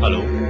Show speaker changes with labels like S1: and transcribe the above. S1: Hello.